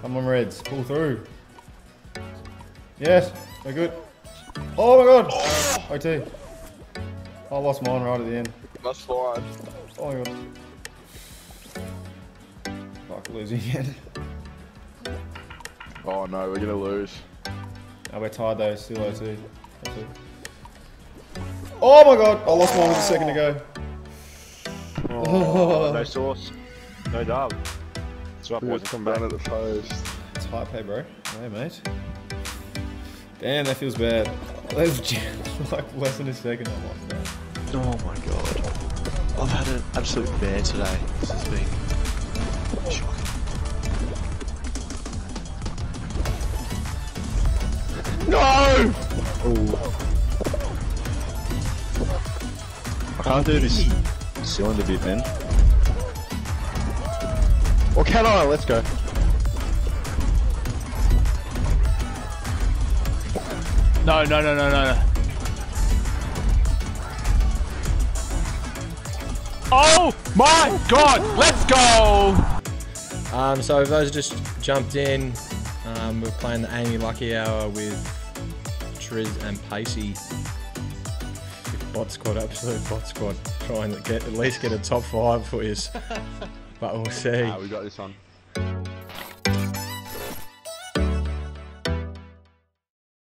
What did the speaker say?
Come on, Reds. Pull through. Yes. We're good. Oh my god. Oh. OT. I lost mine right at the end. Must slide. Oh my god. Fuck, losing again. Oh no, we're gonna lose. Oh, we're tied though. Still OT. OT. Oh my god. I lost mine with a second ago. Oh, no sauce. No dub. That's right, boys. Come down at the post? It's hype, hey, bro. Hey, mate. Damn, that feels bad. That was like less than a second. I lost that. Oh my god. I've had an absolute bear today. This has been shocking. No! I can't do this cylinder bit, man. Or can I? Let's go. No, no, no, no, no, no. Oh my god, let's go! Um, so for those who just jumped in, um, we're playing the AAMI Lucky Hour with Triz and Pacey. Bot squad, absolute bot squad, trying to get at least get a top five for you. but we'll see. Ah, we got this.